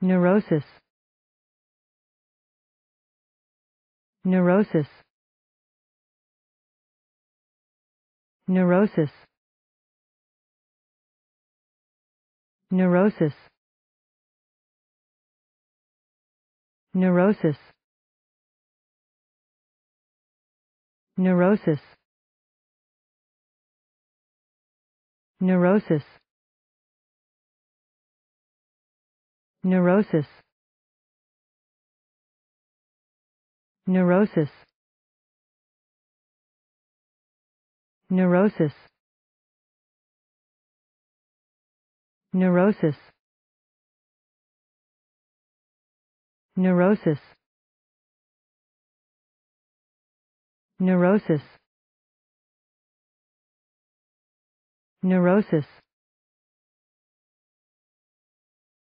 neurosis. Neurosis. Neurosis. Neurosis. Neurosis. Neurosis. Neurosis neurosis. Neurosis. Neurosis. Neurosis. Neurosis. Neurosis. Neurosis